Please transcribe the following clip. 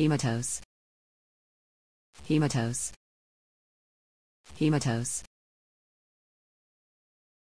Hematose. Hematose. Hematose.